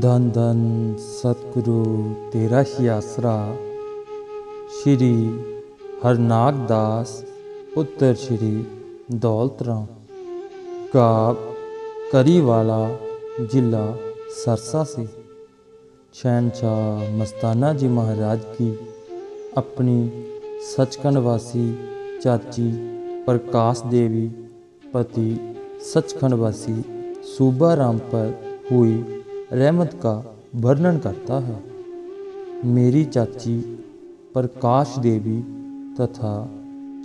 ਧੰਨ ਧੰਨ ਸਤਿਗੁਰੂ ਤੇਰਾ ਹੀ ਆਸਰਾ ਸ਼੍ਰੀ ਹਰਨਾਗ ਦਾਸ ਪੁੱਤਰ ਸ਼੍ਰੀ ਦੌਲਤ ਰਾਮ गांव करीवाला जिला सरसा से शहनशाह मस्ताना जी महाराज की अपनी सचखंडवासी चाची प्रकाश देवी पति सचखंडवासी सूबा राम पर हुई रहमत का वर्णन करता है। मेरी चाची प्रकाश देवी तथा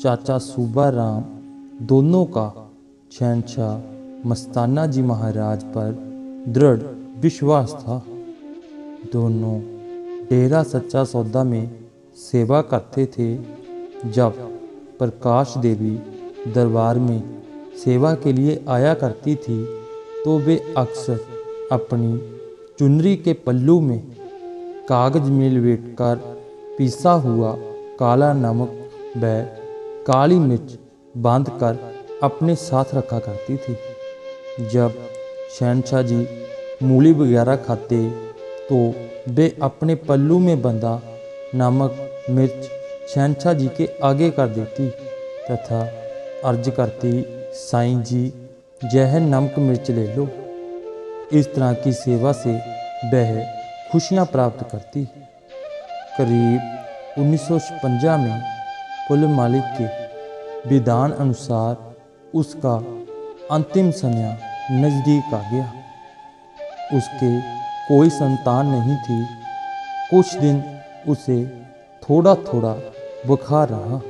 चाचा सूबा राम दोनों का शहनशाह मस्ताना जी महाराज पर दृढ़ विश्वास था। दोनों डेरा सच्चा सौदा में सेवा करते थे। जब प्रकाश देवी दरबार में सेवा के लिए आया करती थी तो वे अक्सर अपनी चुनरी के पल्लू में कागज़ में लपेट कर पीसा हुआ काला नमक व काली मिर्च बाँध कर अपने साथ रखा करती थी। जब शहनशाह जी मूली वगैरह खाते तो वे अपने पल्लू में बंधा नमक, मिर्च शहनशाह जी के आगे कर देती तथा अर्ज़ करती, साईं जी जह नमक मिर्च ले लो। इस तरह की सेवा से वह खुशियाँ प्राप्त करती करीब उन्नीस में कुल मालिक के विधान अनुसार उसका अंतिम समय नज़दीक आ गया। उसके कोई संतान नहीं थी। कुछ दिन उसे थोड़ा थोड़ा बुखार रहा।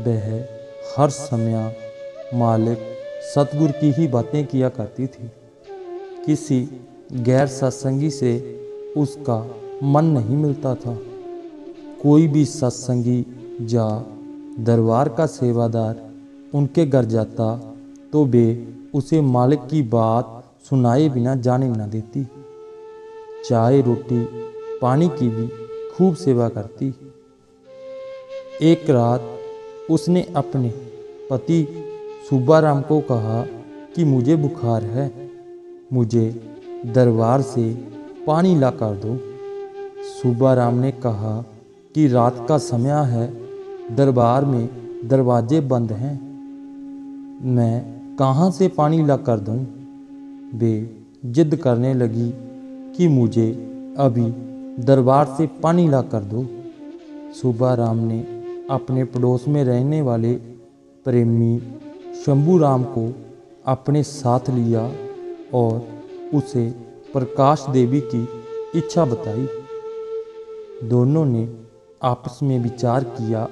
वह हर समय मालिक सतगुर की ही बातें किया करती थी। किसी गैर सत्संगी से उसका मन नहीं मिलता था। कोई भी सत्संगी या दरबार का सेवादार उनके घर जाता तो वे उसे मालिक की बात सुनाए बिना जाने न देती। चाय, रोटी, पानी की भी खूब सेवा करती। एक रात उसने अपने पति सुब्बाराम को कहा कि मुझे बुखार है। मुझे दरबार से पानी ला कर दो सुब्बाराम ने कहा कि रात का समय है, दरबार में दरवाजे बंद हैं। मैं कहाँ से पानी ला कर दूँ? वे जिद करने लगी कि मुझे अभी दरबार से पानी ला कर दो। सुबह राम ने अपने पड़ोस में रहने वाले प्रेमी शंभू राम को अपने साथ लिया और उसे प्रकाश देवी की इच्छा बताई। दोनों ने आपस में विचार किया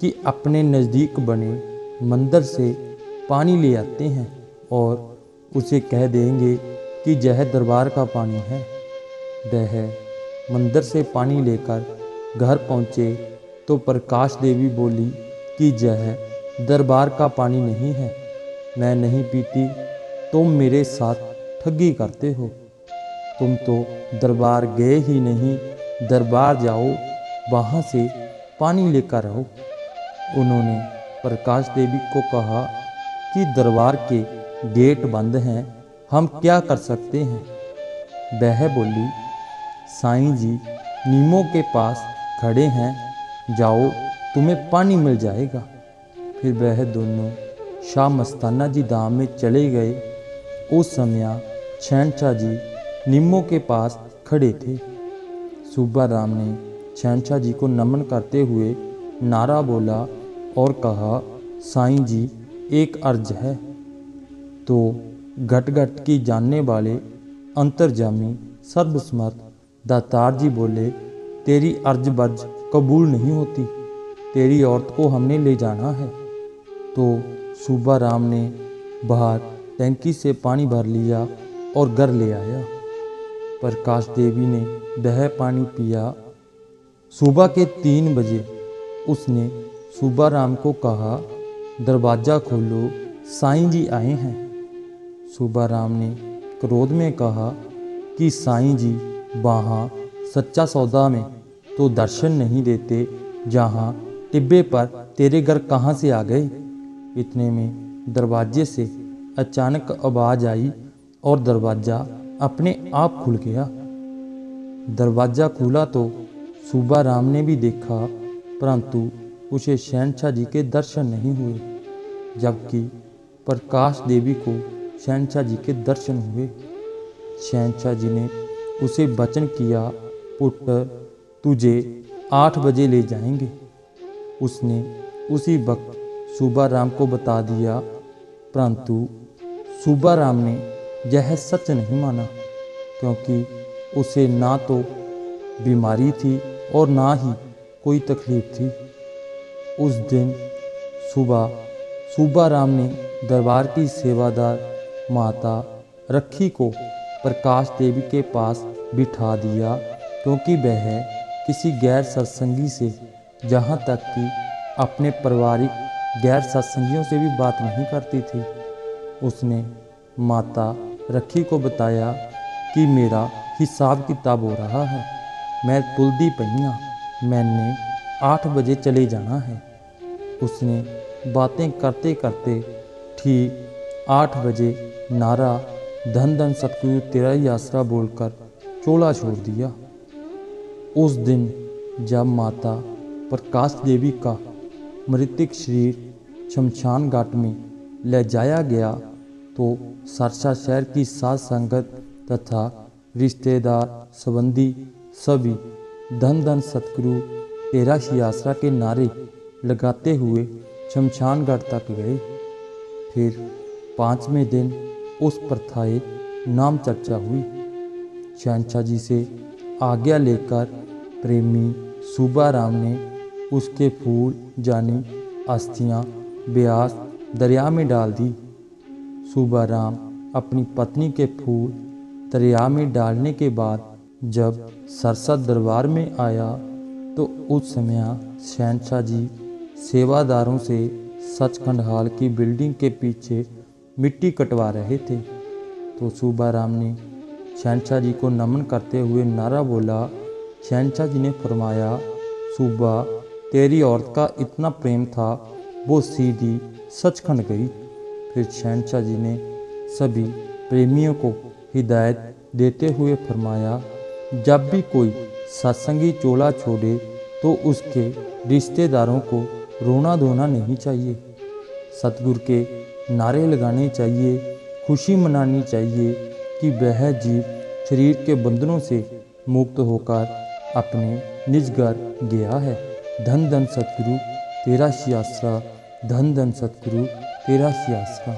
कि अपने नज़दीक बने मंदिर से पानी ले आते हैं और उसे कह देंगे कि यह दरबार का पानी है। वह मंदिर से पानी लेकर घर पहुँचे तो प्रकाश देवी बोली कि यह दरबार का पानी नहीं है, मैं नहीं पीती तुम मेरे साथ ठगी करते हो। तुम तो दरबार गए ही नहीं, दरबार जाओ, वहाँ से पानी लेकर आओ। उन्होंने प्रकाश देवी को कहा कि दरबार के गेट बंद हैं, हम क्या कर सकते हैं? वह बोली, साईं जी, नीमों के पास खड़े हैं, जाओ, तुम्हें पानी मिल जाएगा। फिर वह दोनों शाह मस्ताना जी धाम में चले गए। उस समय शहनशाह जी नीमों के पास खड़े थे। सूबा राम ने शहनशाह जी को नमन करते हुए नारा बोला और कहा, साईं जी, एक अर्ज़ है। तो घट घट की जानने वाले अंतर्जामी सर्वसमर्थ दातार जी बोले, तेरी अर्ज़ बर्ज कबूल नहीं होती। तेरी औरत को हमने ले जाना है। तो सूबा राम ने बाहर टैंकी से पानी भर लिया और घर ले आया। प्रकाश देवी ने वह पानी पिया। सुबह के तीन बजे उसने सूबा राम को कहा, दरवाज़ा खोलो, साईं जी आए हैं। सूबा राम ने क्रोध में कहा कि, साईं जी, वहाँ सच्चा सौदा में तो दर्शन नहीं देते, जहाँ टिब्बे पर तेरे घर कहाँ से आ गए? इतने में दरवाजे से अचानक आवाज़ आई और दरवाज़ा अपने आप खुल गया। दरवाज़ा खुला तो सूबा राम ने भी देखा, परंतु उसे शहनशाह जी के दर्शन नहीं हुए, जबकि प्रकाश देवी को शहनशाह जी के दर्शन हुए। शहनशाह जी ने उसे वचन किया पुत्र तुझे आठ बजे ले जाएँगे। उसने उसी वक्त सूबा राम को बता दिया, परंतु सूबा राम ने यह सच नहीं माना, क्योंकि उसे ना तो बीमारी थी और ना ही कोई तकलीफ़ थी। उस दिन सुबह सूबा राम ने दरबार की सेवादार माता रखी को प्रकाश देवी के पास बिठा दिया, क्योंकि वह किसी गैर सत्संगी से, जहाँ तक कि अपने पारिवारिक गैर सत्संगियों से भी बात नहीं करती थी। उसने माता रखी को बताया कि मेरा हिसाब किताब हो रहा है। मैं तुलदी पहिया मैंने आठ बजे चले जाना है। उसने बातें करते करते ठीक आठ बजे नारा धन धन सतगुरु तेरा ही आसरा बोलकर चोला छोड़ दिया। उस दिन जब माता प्रकाश देवी का मृतिक शरीर शमशान घाट में ले जाया गया तो सरसा शहर की सात संगत तथा रिश्तेदार, संबंधी सभी धन धन सतगुरु तेरा ही आसरा के नारे लगाते हुए शमशानगढ़ तक गए। फिर पाँचवें दिन उस प्रथाए नाम चर्चा हुई। शहनशाह जी से आज्ञा लेकर प्रेमी सूबा राम ने उसके फूल, जानी, अस्थियाँ, ब्यास दरिया में डाल दी। सूबा राम अपनी पत्नी के फूल दरिया में डालने के बाद जब सरसा दरबार में आया तो उस समय शहनशाह जी सेवादारों से सचखंड हाल की बिल्डिंग के पीछे मिट्टी कटवा रहे थे। तो सूबा राम ने शहनशाह जी को नमन करते हुए नारा बोला। शहनशाह जी ने फरमाया, सूबा, तेरी औरत का इतना प्रेम था, वो सीधी सचखंड गई फिर शहनशाह जी ने सभी प्रेमियों को हिदायत देते हुए फरमाया, जब भी कोई सत्संगी चोला छोड़े तो उसके रिश्तेदारों को रोना धोना नहीं चाहिए। सतगुरु के नारे लगाने चाहिए, खुशी मनानी चाहिए कि वह जीव शरीर के बंधनों से मुक्त होकर अपने निज घर गया है। धन धन सतगुरु, तेरा शियासरा धन धन सतगुरु तेरा शियासरा